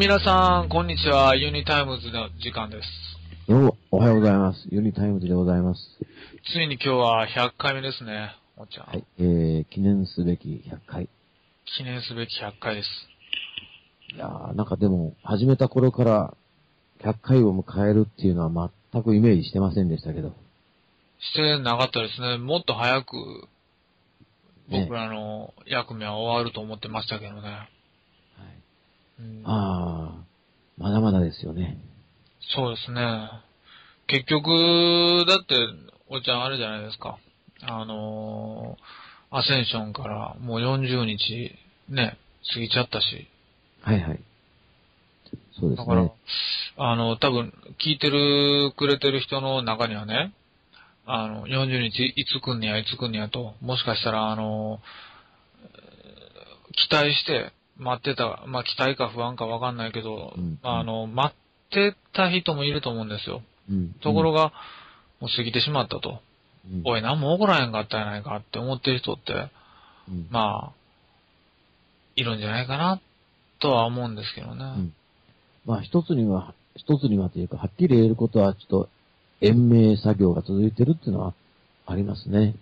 皆さん、こんにちは。ユニタイムズの時間です。どうも、おはようございます。ユニタイムズでございます。ついに今日は100回目ですね。おっちゃん。はい。えー、記念すべき100回。記念すべき100回です。いやー、なんかでも、始めた頃から、100回を迎えるっていうのは全くイメージしてませんでしたけど。してなかったですね。もっと早く、ね僕らの役目は終わると思ってましたけどね。あー、まだまだですよね。そうですね。結局、だって、おっちゃんあれじゃないですか。あのーアセンションからもう40日ね、過ぎちゃったし。はいはい。そうでだからすね。、あの、多分、聞いてる、くれてる人の中にはね、あの、40日いつ来んねや、いつ来んねやと、もしかしたら、あの、えー期待して待ってた、まあ、期待か不安かわかんないけど、うんまあ、あの、待ってた人もいると思うんですよ。うん。ところが、もう過ぎてしまったと。うん、おい、何も起こらへんかったやないかって思ってる人って、うん、まあ、いるんじゃないかな、とは思うんですけどね。うんまあ一つには、一つにはというか、はっきり言えることは、ちょっと、延命作業が続いてるっていうのはありますね。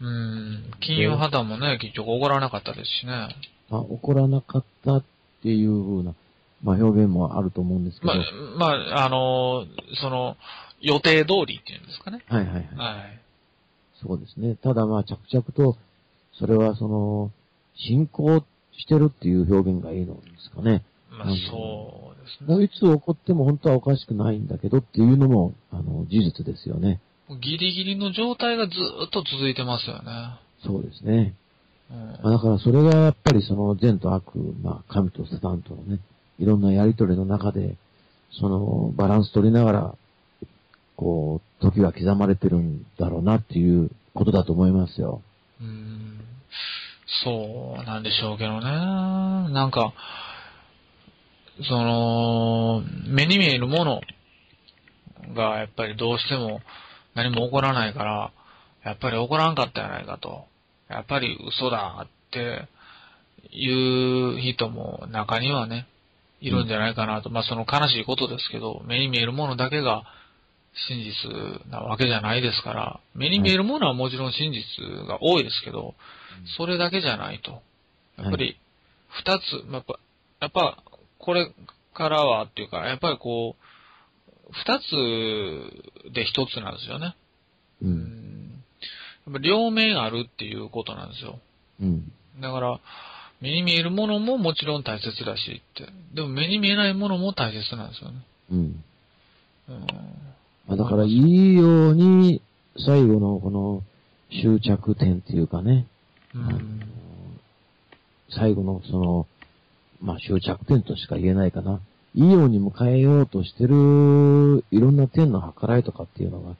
うん。金融破綻もね、結局起こらなかったですしね。まあ、起こらなかったっていうふうな、まあ表現もあると思うんですけど。まあ、まあ、あの、その、予定通りっていうんですかね。はいはいはい。はい。そうですね。ただまあ着々と、それはその、進行してるっていう表現がいいのですかね。まあうん、そうですね。いつ起こっても本当はおかしくないんだけどっていうのも、あの、事実ですよね。ギリギリの状態がずっと続いてますよね。そうですね。うんまあ、だからそれがやっぱりその善と悪、まあ神とサタンとのね、いろんなやりとりの中で、そのバランス取りながら、こう、時は刻まれてるんだろうなっていうことだと思いますよ。うんそうなんでしょうけどね。なんか、その、目に見えるものがやっぱりどうしても何も起こらないから、やっぱり起こらんかったやないかと。やっぱり嘘だっていう人も中にはね、いるんじゃないかなと。まあその悲しいことですけど、目に見えるものだけが真実なわけじゃないですから、目に見えるものはもちろん真実が多いですけど、それだけじゃないと。やっぱり、二つ、やっぱ、やっぱ、これからはっていうか、やっぱりこう、二つで一つなんですよね。う。うんん。やっぱ両面あるっていうことなんですよ。うん。だから、目に見えるものももちろん大切だしって。でも目に見えないものも大切なんですよね。うん。うん。まあ、だから、いいように、最後のこの、終着点っていうかね、うん。最後のその、まあ、終着点としか言えないかな。いいように迎えようとしてる、いろんな点の計らいとかっていうのが、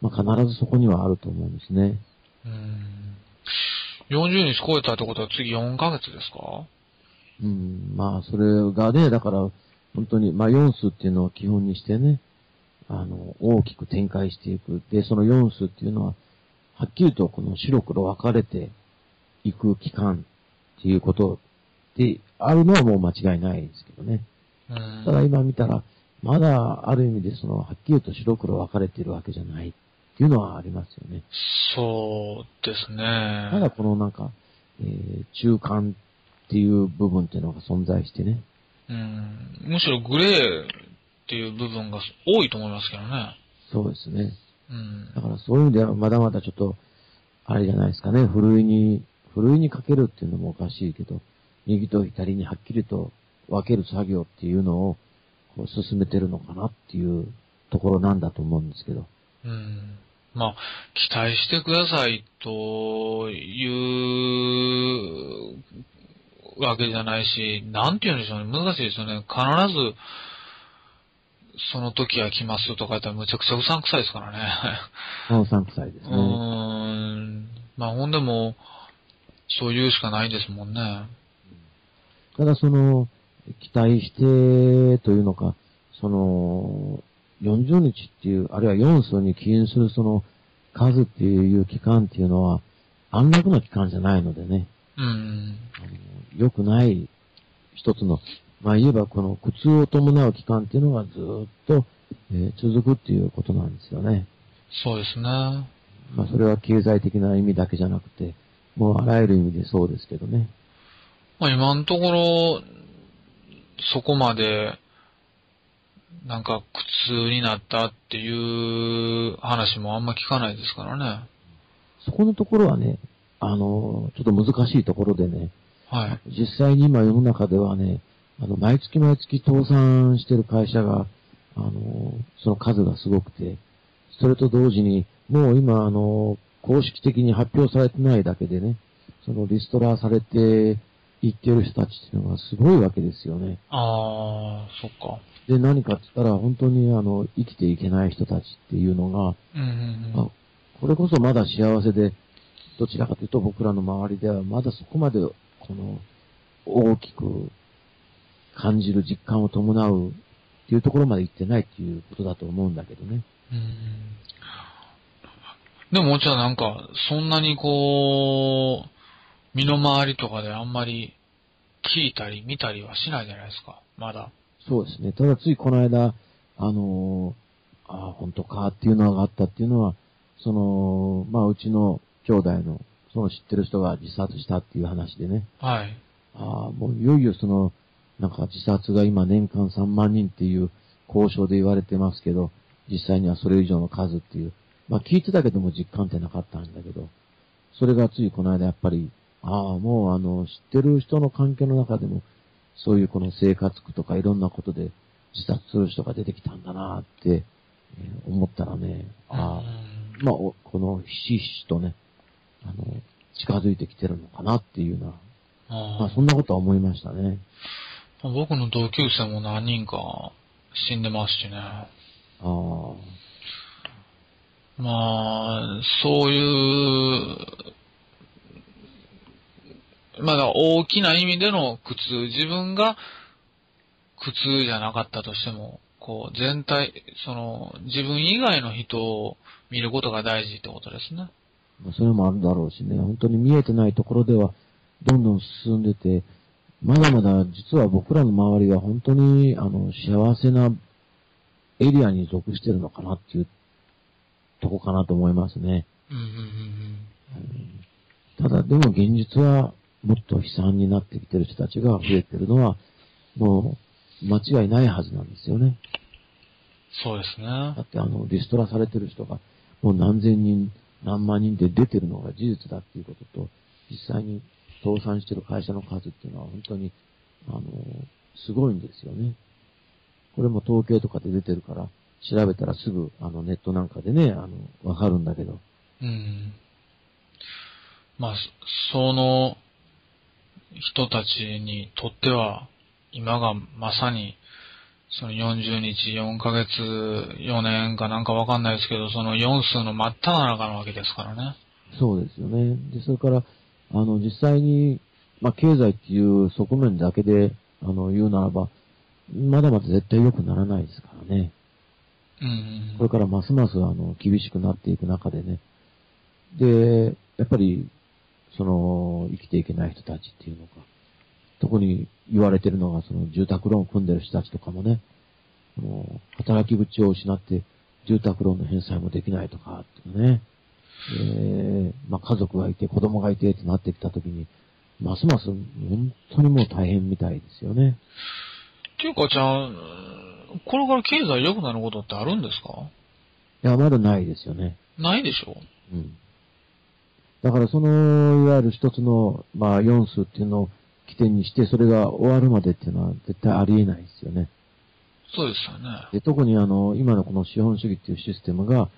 まあ、必ずそこにはあると思うんですね。うん。40日超えたってことは次4ヶ月ですか？うん、まあ、それがね、だから、本当に、まあ、4数っていうのを基本にしてね、あの、大きく展開していく。で、その4数っていうのは、はっきりとこの白黒分かれていく期間っていうことであるのはもう間違いないですけどね。うん。ただ今見たら、まだある意味でその、はっきりと白黒分かれているわけじゃないっていうのはありますよね。そうですね。ただこのなんか、えー中間っていう部分っていうのが存在してね。うん。むしろグレーっていう部分が多いと思いますけどね。そうですね。うんだ。からそういう意味ではまだまだちょっと、あれじゃないですかね、ふるいに、ふるいにかけるっていうのもおかしいけど、右と左にはっきりと分ける作業っていうのを、こう進めてるのかなっていうところなんだと思うんですけど。うん。まあ、期待してくださいというわけじゃないし、なんて言うんでしょうね。難しいですよね。必ず、その時は来ますとか言ったらむちゃくちゃうさんくさいですからね。うさんくさいですうね。ーん。まあ、ほんでも、そう言うしかないですもんね。ただその、期待してというのか、その、40日っていう、あるいは4層に起因するその数っていう期間っていうのは、安楽な期間じゃないのでね、うん。良くない一つのまあ言えばこの苦痛を伴う期間っていうのがずっと、えー続くっていうことなんですよね。そうですね。まあそれは経済的な意味だけじゃなくて、もうあらゆる意味でそうですけどね。まあ今のところ、そこまで、なんか苦痛になったっていう話もあんま聞かないですからね。そこのところはね、あの、ちょっと難しいところでね、はい。実際に今世の中ではね、あの、毎月毎月倒産してる会社が、あの、その数がすごくて、それと同時に、もう今、あの、公式的に発表されてないだけでね、そのリストラされていってる人たちっていうのがすごいわけですよね。ああ、そっか。で、何かって言ったら、本当にあの、生きていけない人たちっていうのが、うんうんうんあ。これこそまだ幸せで、どちらかというと僕らの周りではまだそこまで、この、大きく感じる実感を伴うっていうところまで行ってないっていうことだと思うんだけどね。うんでも、じゃあなんか、そんなにこう、身の回りとかであんまり聞いたり見たりはしないじゃないですか。まだ。そうですね。ただついこの間、あのーああ、本当かっていうのがあったっていうのは、その、まあうちの兄弟の、その知ってる人が自殺したっていう話でね。はい。ああ、もういよいよその、なんか自殺が今年間3万人っていう交渉で言われてますけど、実際にはそれ以上の数っていう。まあ聞いてたけども実感ってなかったんだけど、それがついこの間やっぱり、ああ、もうあの、知ってる人の関係の中でも、そういうこの生活苦とかいろんなことで自殺する人が出てきたんだなって、えー思ったらね、ああ、うんまあ、おこのひしひしとね、あの、近づいてきてるのかなっていうような、あまあそんなことは思いましたね。あ僕の同級生も何人か死んでますしね。ああ。まあ、そういう、まあだ大きな意味での苦痛、自分が苦痛じゃなかったとしても、こう全体、その自分以外の人を見ることが大事ってことですね。まあそれもあるだろうしね、本当に見えてないところでは、どんどん進んでて、まだまだ実は僕らの周りは本当に、あの、幸せなエリアに属してるのかなっていうとこかなと思いますね。うんうんうんただ、でも現実はもっと悲惨になってきてる人たちが増えてるのは、もう間違いないはずなんですよね。そうですねだ。ってあの、リストラされてる人が、もう何千人、何万人で出てるのが事実だっていうことと、実際に倒産してる会社の数っていうのは本当に、あの、すごいんですよね。これも統計とかで出てるから、調べたらすぐ、あの、ネットなんかでね、あの、わかるんだけど。うん。まあ、そその人たちにとっては、今がまさに、その40日、4ヶ月、4年かなんかわかんないですけど、その4数の真っ只中なわけですからね。そうですよね。で、それから、あの、実際に、まあ、経済っていう側面だけで、あの、言うならば、まだまだ絶対良くならないですからね。うん。これからますます、あの、厳しくなっていく中でね。で、やっぱり、その、生きていけない人たちっていうのか、特に言われてるのが、その、住宅ローンを組んでる人たちとかもね、あの働き口を失って、住宅ローンの返済もできないとか、ね。で、まあ、家族がいて、子供がいてってなってきたときに、ますます、本当にもう大変みたいですよね。っていうか、じゃあ、これから経済良くなることってあるんですか？いや、まだないですよね。ないでしょうん。だからその、いわゆる一つの、まあ、4数っていうのを起点にして、それが終わるまでっていうのは絶対ありえないですよね。そうですよね。で、特にあの、今のこの資本主義っていうシステムが、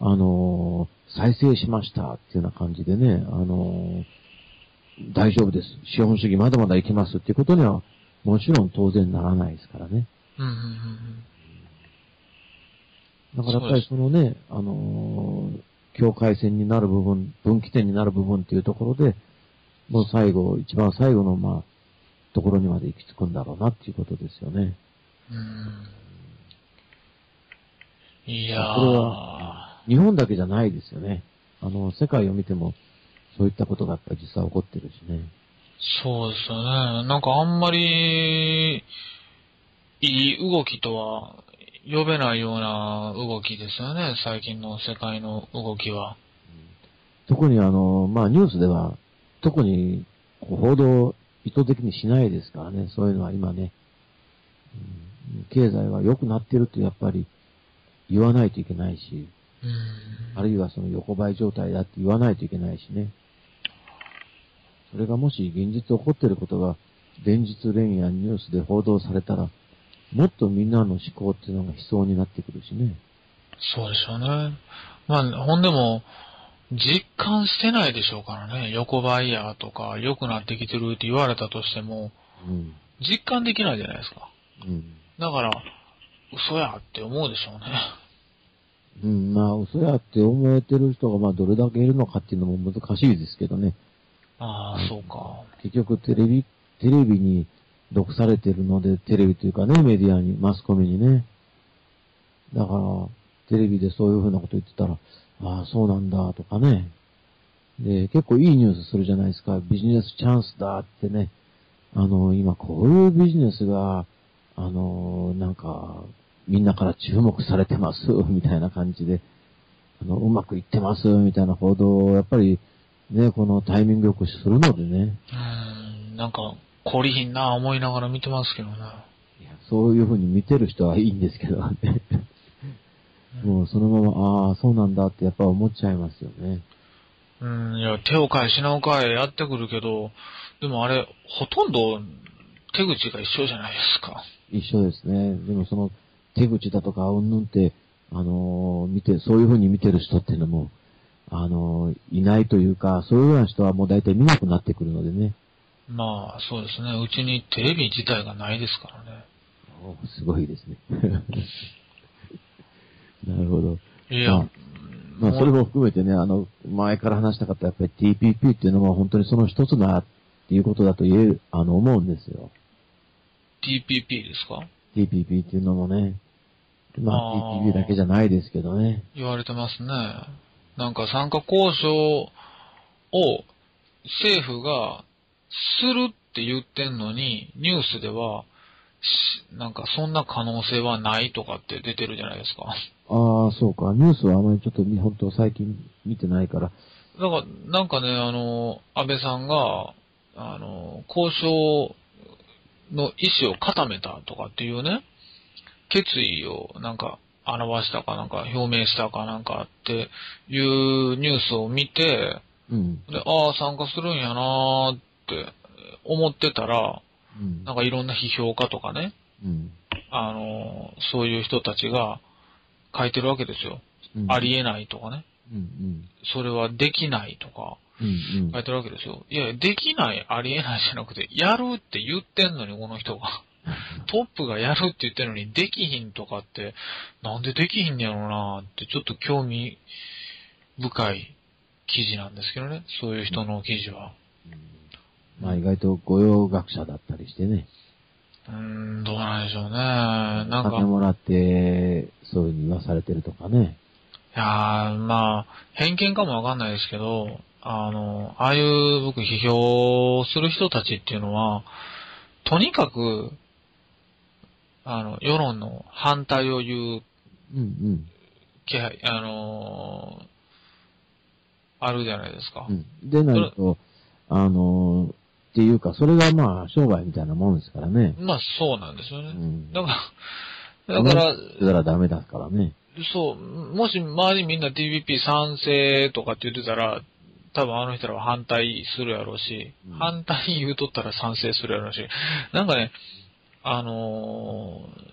あの、再生しましたっていうような感じでね、あの、大丈夫です。資本主義まだまだいきますっていうことには、もちろん当然ならないですからね。うんうんうんだからやっぱりそのね、あのー境界線になる部分、分岐点になる部分っていうところで、もう最後、一番最後の、まあ、ところにまで行き着くんだろうなっていうことですよね。うん。うん。いやー。これは、日本だけじゃないですよね。あの、世界を見ても、そういったことがやっぱり実際起こってるしね。そうですよね。なんかあんまり、いい動きとは呼べないような動きですよね。最近の世界の動きは。特にあの、まあニュースでは、特に報道意図的にしないですからね、そういうのは今ね。うん経済は良くなってるとやっぱり言わないといけないし、うん。あるいはその横ばい状態だって言わないといけないしね。それがもし現実起こっていることが連日連夜ニュースで報道されたら、もっとみんなの思考っていうのが悲壮になってくるしね。そうでしょうね。まあ、ほんでも、実感してないでしょうからね。横ばいやとか、良くなってきてるって言われたとしても、うん。実感できないじゃないですか。うん。だから、嘘やって思うでしょうね。うん、まあ、嘘やって思えてる人が、まあ、どれだけいるのかっていうのも難しいですけどね。ああ、そうか。結局、テレビ、テレビに毒されてるので、テレビというかね、メディアに、マスコミにね。だから、テレビでそういうふうなこと言ってたら、ああ、そうなんだ、とかね。で、結構いいニュースするじゃないですか。ビジネスチャンスだってね。あの、今こういうビジネスが、あの、なんか、みんなから注目されてます、みたいな感じで、あの、うまくいってます、みたいな報道を、やっぱり、ね、このタイミングよくするのでね。うん、なんか、懲りひんな思いながら見てますけどね。いやそういうふうに見てる人はいいんですけどね。もうそのまま、ああ、そうなんだってやっぱ思っちゃいますよね。うん、いや、手を変え品を変えやってくるけど、でもあれ、ほとんど手口が一緒じゃないですか。一緒ですね。でもその手口だとか、うんぬんって、あのー見て、そういうふうに見てる人っていうのも、あのーいないというか、そういうような人はもう大体見なくなってくるのでね。まあ、そうですね。うちにテレビ自体がないですからね。おすごいですね。なるほど。いや、まあまあ、それも含めてね、あの、前から話したかったやっぱり TPP っていうのは本当にその一つだっていうことだと言える、あの、思うんですよ。TPP ですか？TPP っていうのもね、まあ、TPP だけじゃないですけどね。言われてますね。なんか参加交渉を政府がするって言ってんのに、ニュースでは、しなんかそんな可能性はないとかって出てるじゃないですか。ああ、そうか。ニュースはあまりちょっとみ本当最近見てないから。だから、なんかね、あの、安倍さんが、あの、交渉の意思を固めたとかっていうね、決意をなんか表したかなんか表明したかなんかっていうニュースを見て、うん。で、ああ、参加するんやなーって思ってたら、うん。なんかいろんな批評家とかね、うん。あの、そういう人たちが書いてるわけですよ。うんありえないとかね。うん。それはできないとか。うん。うん書いてるわけですよ。いや、できない、ありえないじゃなくて、やるって言ってんのに、この人が。トップがやるって言ってるのに、できひんとかって、なんでできひんねやろうなって、ちょっと興味深い記事なんですけどね。そういう人の記事は。まあ意外と御用学者だったりしてね。うーん、どうなんでしょうね。なんか、金もらって、そういうふうに言わされてるとかね。いやー、まあ、偏見かもわかんないですけど、あの、ああいう僕批評する人たちっていうのは、とにかく、あの、世論の反対を言ううんうん。気配、あのーあるじゃないですか。うん。でないと、あのーっていうか、それがまあ、商売みたいなもんですからね。まあ、そうなんですよね。うん。だから、だから、だからダメだからね。そう、もし周りみんな TPP 賛成とかって言ってたら、多分あの人らは反対するやろうし、うん反対言うとったら賛成するやろうし、なんかね、あのー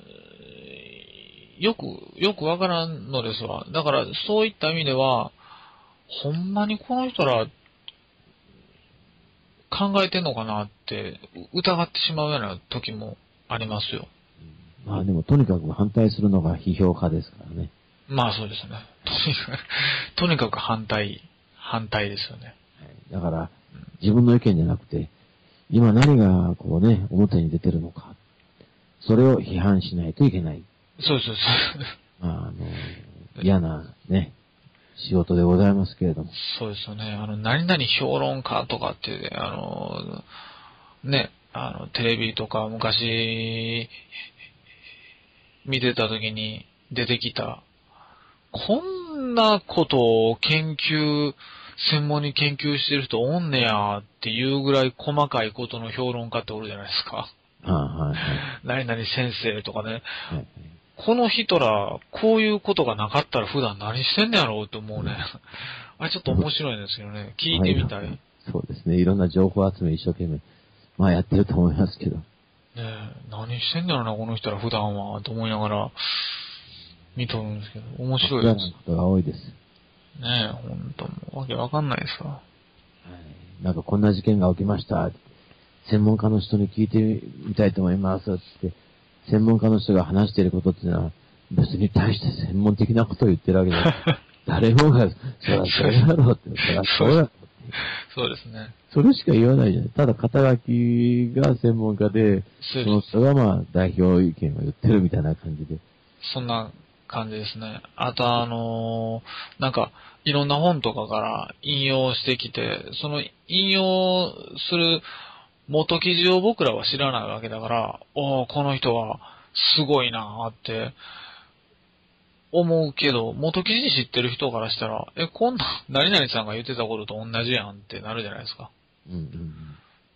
よく、よくわからんのですわ。だから、そういった意味では、ほんまにこの人ら、考えてんのかなって、疑ってしまうような時もありますよ。まあでも、とにかく反対するのが批評家ですからね。まあそうですね。とにかく、かく反対、反対ですよね。はいだから、自分の意見じゃなくて、今何がこうね、表に出てるのか。それを批判しないといけない。そうですそうです。まあ、あの、嫌なね、仕事でございますけれども。そうですよね。あの、何々評論家とかって、あの、ね、あの、テレビとか昔、見てた時に出てきた、こんなことを研究、専門に研究してる人おんねやっていうぐらい細かいことの評論家っておるじゃないですか。あはいはい。何々先生とかね。はいこの人ら、こういうことがなかったら普段何してんねやろうと思うね。あれちょっと面白いんですけどね。聞いてみたい。そうですね。いろんな情報集め一生懸命、まあやってると思いますけど。え何してんねやろな、この人ら普段は、と思いながら、見とるんですけど、面白いです。ことが多いです。え、ほんとわけわかんないですわ。はいなんかこんな事件が起きました。専門家の人に聞いてみたいと思います。って、専門家の人が話していることっていうのは、別に大して専門的なことを言ってるわけじゃない。誰もが、そりゃそうだろうって、そりゃそうだろうって。そうですね。それしか言わないじゃない。ただ肩書きが専門家で、その人がまあ代表意見を言ってるみたいな感じで。そんな感じですね。あとあのーなんか、いろんな本とかから引用してきて、その引用する元記事を僕らは知らないわけだから、おーこの人はすごいなーって思うけど、元記事知ってる人からしたら、え、こんな、何々さんが言ってたことと同じやんってなるじゃないですか。うんうん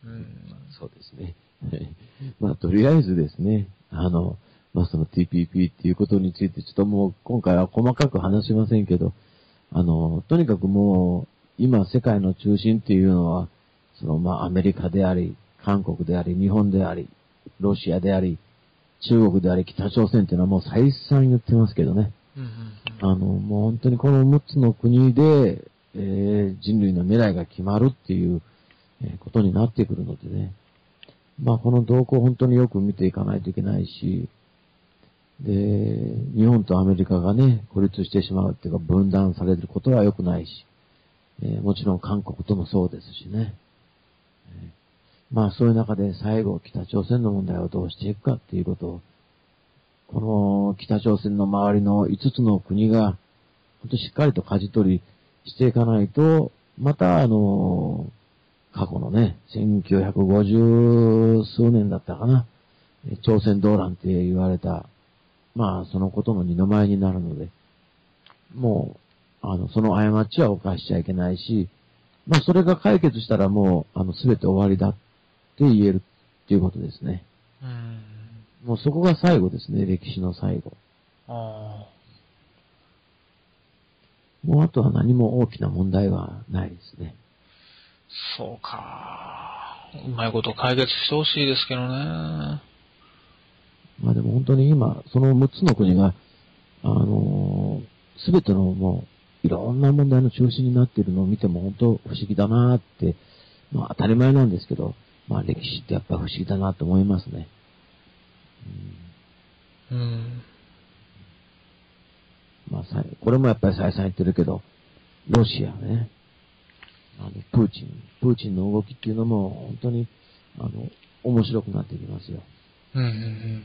うん。うん。そうですね。まあ、とりあえずですね、あの、まあ、その TPP っていうことについて、ちょっともう今回は細かく話しませんけど、あの、とにかくもう、今世界の中心っていうのは、その、まあ、アメリカであり、韓国であり、日本であり、ロシアであり、中国であり、北朝鮮っていうのはもう再三言ってますけどね。うんうんあの、もう本当にこの6つの国で、えー人類の未来が決まるっていう、えーことになってくるのでね。まあこの動向を本当によく見ていかないといけないし、で、日本とアメリカがね、孤立してしまうっていうか分断されることは良くないし、えーもちろん韓国ともそうですしね。えーまあそういう中で最後北朝鮮の問題をどうしていくかっていうことをこの北朝鮮の周りの5つの国が、本当しっかりと舵取りしていかないと、またあの、過去のね、1950数年だったかな、朝鮮動乱って言われた、まあそのことの二の舞になるので、もう、あの、その過ちは犯しちゃいけないし、まあそれが解決したらもう、あの、すべて終わりだ言えるっていうことですね。うん。もうそこが最後ですね、歴史の最後。あもうあとは何も大きな問題はないですね。あ、そうか。うまいこと解決してほしいですけどね。まあでも本当に今、その6つの国が、あのすべてのもう、いろんな問題の中心になっているのを見ても本当不思議だなって、まあ当たり前なんですけど、まあ歴史ってやっぱり不思議だなと思いますね。うん。まあさこれもやっぱり再三言ってるけど、ロシアね、あの、プーチン、プーチンの動きっていうのも本当に、あの、面白くなってきますよ。うんうん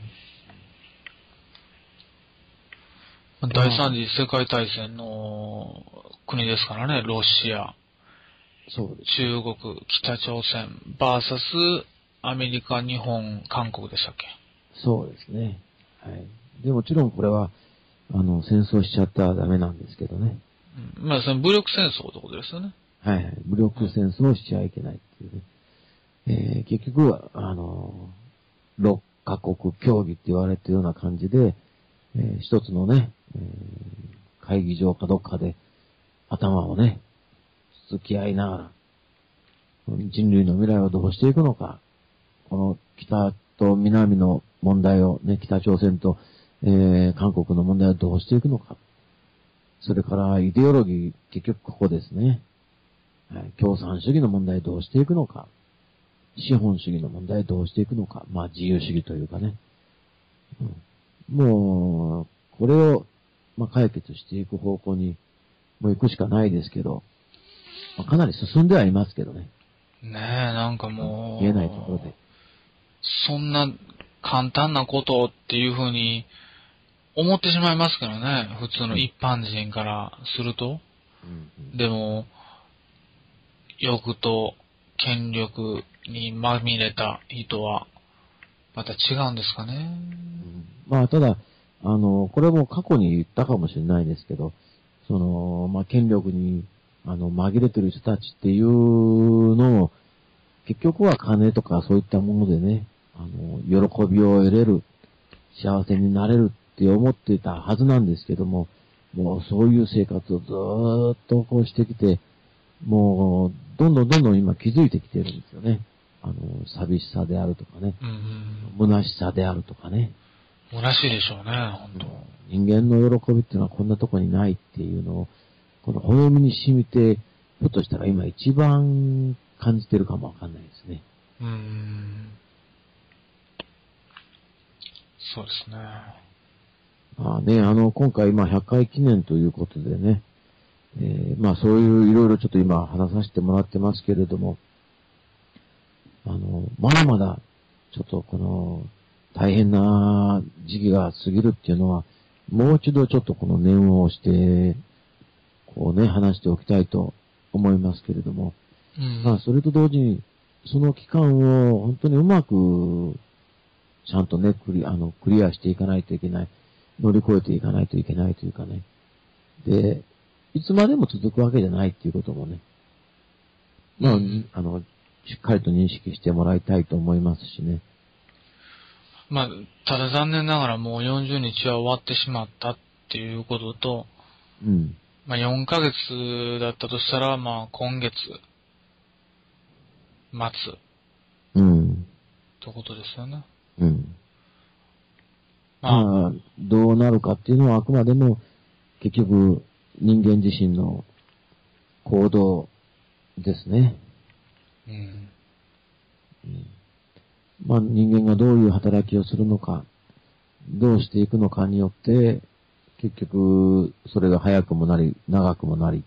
うん。第三次世界大戦の国ですからね、ロシア、そうです。中国、北朝鮮、バーサス、アメリカ、日本、韓国でしたっけ？そうですね。はい。で、もちろんこれは、あの、戦争しちゃったらダメなんですけどね。うん。まあ、その武力戦争ってことですよね。はいはい。武力戦争をしちゃいけないっていうね。えー、結局は、あの、6カ国協議って言われてるような感じで、えー一つのね、えー会議場かどっかで頭をね、続き合いながら、人類の未来をどうしていくのか、この北と南の問題をね、北朝鮮と、えー韓国の問題をどうしていくのか。それから、イデオロギー、結局ここですね。はい共産主義の問題どうしていくのか。資本主義の問題どうしていくのか。まあ自由主義というかね。うんもう、これを、まあ解決していく方向に、もう行くしかないですけど、まあかなり進んではいますけどね。ねえ、なんかもう、見えないところで。そんな簡単なことっていうふうに思ってしまいますけどね、普通の一般人からすると。うんうんでも、欲と権力にまみれた人は、また違うんですかね。うんまあ、ただ、あの、これも過去に言ったかもしれないですけど、その、まあ、権力に、あの、紛れてる人たちっていうのを、結局は金とかそういったものでね、あの、喜びを得れる、幸せになれるって思っていたはずなんですけども、もうそういう生活をずーっとこうしてきて、もう、どんどんどんどん今気づいてきてるんですよね。あの、寂しさであるとかね、うん虚しさであるとかね。うん。虚しいでしょうね、本当人間の喜びっていうのはこんなとこにないっていうのを、この暦に染みて、ひょっとしたら今一番感じてるかもわかんないですね。うん。そうですね。まあね、あの、今回、まあ100回記念ということでね、えーまあそういういろいろちょっと今話させてもらってますけれども、あの、まだまだ、ちょっとこの、大変な時期が過ぎるっていうのは、もう一度ちょっとこの念をして、こうね、話しておきたいと思いますけれども、うん。まあ、それと同時に、その期間を本当にうまく、ちゃんとね、クリあのクリアしていかないといけない。乗り越えていかないといけないというかね。で、いつまでも続くわけじゃないっていうこともね。まあ、うんあの、しっかりと認識してもらいたいと思いますしね。まあ、ただ残念ながらもう40日は終わってしまったっていうことと、うん。まあ4ヶ月だったとしたら、まあ今月、末、うん。ということですよね。うん。まあ、まあ、どうなるかっていうのはあくまでも、結局、人間自身の行動ですね。うん。うんまあ、人間がどういう働きをするのか、どうしていくのかによって、結局、それが早くもなり、長くもなり、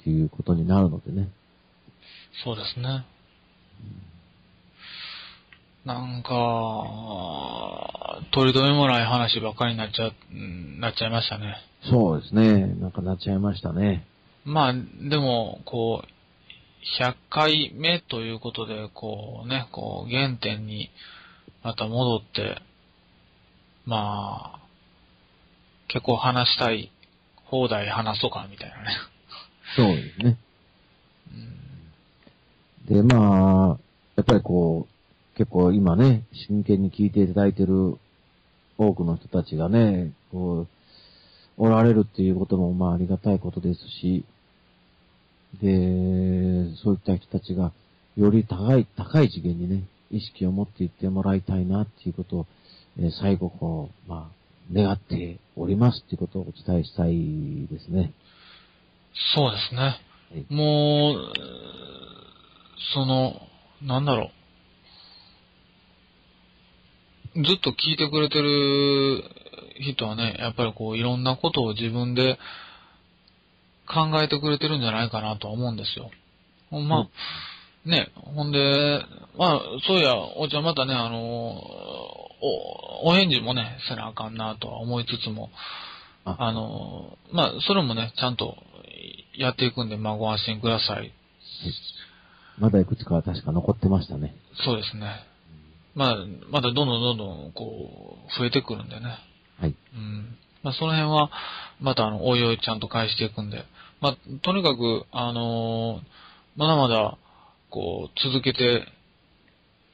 っていうことになるのでね。そうですね。なんか、取り留めもない話ばっかりになっちゃ、うんなっちゃいましたね。そうですね。なんかなっちゃいましたね。まあ、でも、こう、100回目ということで、こうね、こう、原点にまた戻って、まあ、結構話したい放題話そうか、みたいなね。そうですね。うんで、まあ、やっぱりこう、結構今ね、真剣に聞いていただいてる多くの人たちがね、こう、おられるっていうこともまあありがたいことですし、で、そういった人たちがより高い、高い次元にね、意識を持っていってもらいたいなっていうことを、えー最後こう、まあ、願っておりますっていうことをお伝えしたいですね。そうですね。はいもう、その、なんだろう。ずっと聞いてくれてる人はね、やっぱりこういろんなことを自分で考えてくれてるんじゃないかなとは思うんですよ。ほんま、ね、ほんで、まあ、そういや、お茶またね、あの、お、お返事もね、せなあかんなとは思いつつも、ああの、まあ、それもね、ちゃんとやっていくんで、まあ、ご安心ください。まだいくつかは確か残ってましたね。そうですね。まあ、まだどんどんどんどん、こう、増えてくるんでね。はい。うん。まあ、その辺は、また、あの、おいおいちゃんと返していくんで。まあ、とにかく、あのーまだまだ、こう、続けて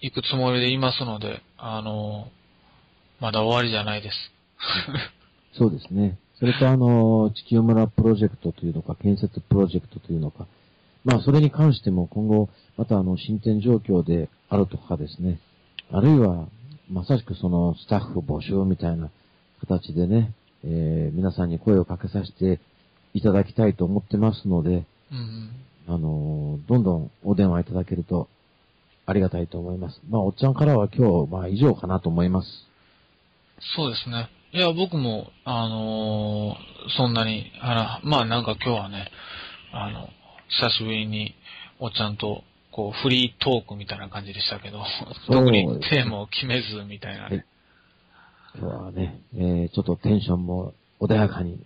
いくつもりでいますので、あのーまだ終わりじゃないです。そうですね。それとあの、地球村プロジェクトというのか、建設プロジェクトというのか、まあそれに関しても今後、またあの、進展状況であるとかですね、あるいは、まさしくそのスタッフ募集みたいな形でね、えー皆さんに声をかけさせていただきたいと思ってますので、うん。あのーどんどんお電話いただけるとありがたいと思います。まあ、おっちゃんからは今日、まあ以上かなと思います。そうですね。いや、僕も、あのーそんなに、あの、まあなんか今日はね、あの、久しぶりにおっちゃんと、こう、フリートークみたいな感じでしたけど、特にテーマを決めずみたいなね。今日はね、えーちょっとテンションも穏やかに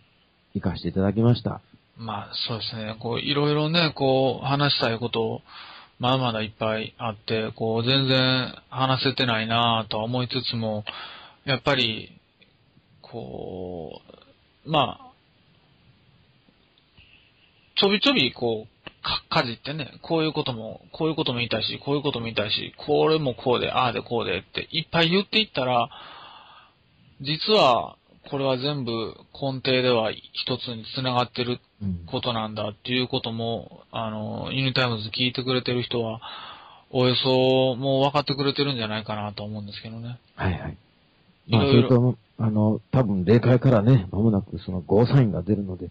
活かしていただきました。まあそうですね、こう、いろいろね、こう、話したいことまだまだいっぱいあって、こう、全然話せてないなぁとは思いつつも、やっぱり、こう、まあ、ちょびちょび、こう、か、かじってね、こういうことも、こういうことも言いたいし、こういうことも言いたいし、これもこうで、ああでこうでって、いっぱい言っていったら、実は、これは全部根底では一つに繋がってる。ことなんだっていうことも、あの、ユニタイムズ聞いてくれてる人は、およそもう分かってくれてるんじゃないかなと思うんですけどね。はいはい。まあ、それと、あの、多分、霊界からね、間もなくそのゴーサインが出るので、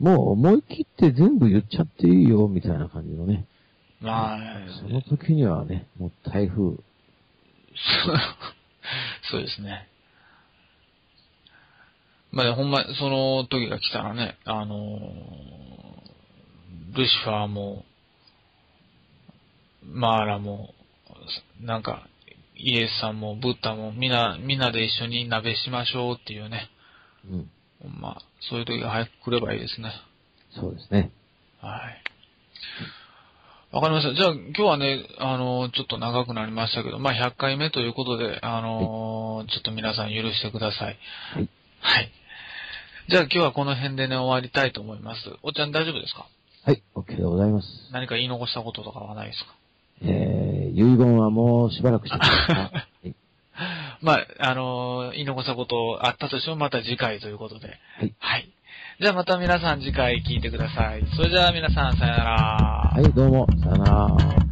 もう思い切って全部言っちゃっていいよ、みたいな感じのね。まあ、その時にはね、もう台風。そうですね。まあ、ほんま、その時が来たらね、あの、ルシファーも、マーラも、なんか、イエスさんもブッダも、みんな、みんなで一緒に鍋しましょうっていうね。うん。ほんま、そういう時が早く来ればいいですね。そうですね。はい。わかりました。じゃあ、今日はね、あの、ちょっと長くなりましたけど、まあ、100回目ということで、あの、ちょっと皆さん許してください。はい。はい。じゃあ、今日はこの辺でね、終わりたいと思います。おっちゃん大丈夫ですか？はい、OK でございます。何か言い残したこととかはないですか？えー、遺言はもうしばらくしてますかはい。まあ、あの、言い残したことあったとしても、また次回ということで。はい。はい。じゃあ、また皆さん次回聞いてください。それじゃあ、皆さん、さよなら。はい、どうも、さよなら。